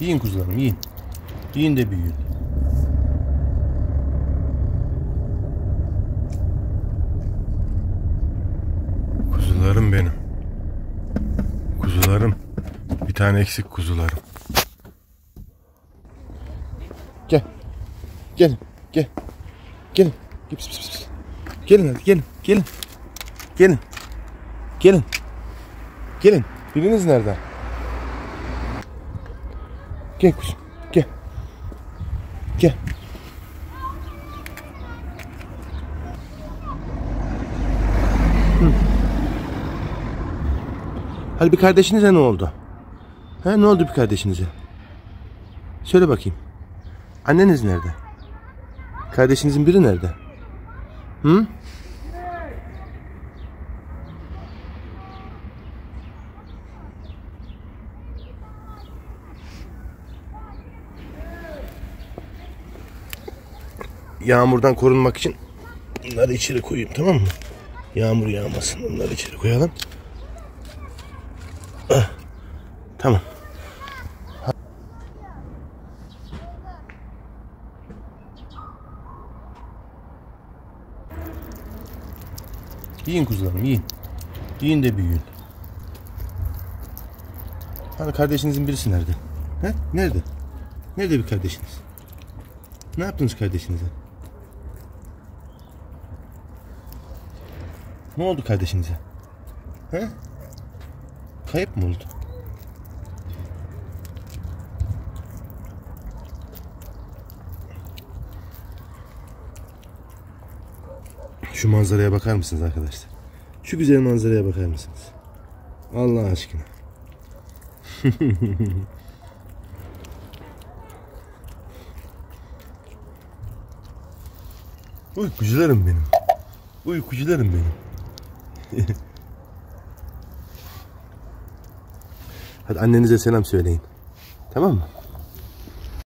Yiyin kuzularım yiyin. Yiyin de büyüyün. Kuzularım benim. Kuzularım. Bir tane eksik kuzularım. Gel. Gel. Pis, pis, pis. Gelin hadi gelin. Gelin. Gelin. Gelin. Gelin. Biriniz nerede? Gel kuzum. Gel. Gel. Hı. Hadi bir kardeşinize ne oldu? Ha ne oldu bir kardeşinize? Söyle bakayım. Anneniz nerede? Kardeşinizin biri nerede? Hı? Yağmurdan korunmak için bunları içeri koyayım tamam mı? Yağmur yağmasın. Bunları içeri koyalım. Ah, Tamam. Yiyin kuzularım yiyin. Yiyin de büyüyün. Hani kardeşinizin birisi nerede? He? Nerede? Nerede bir kardeşiniz? Ne yaptınız kardeşinize? Ne oldu kardeşinize? He? Kayıp mı oldu? Şu manzaraya bakar mısınız arkadaşlar? Şu güzel manzaraya bakar mısınız? Allah aşkına. Uykucularım benim. Uykucularım benim. Hadi annenize selam söyleyin. Tamam mı?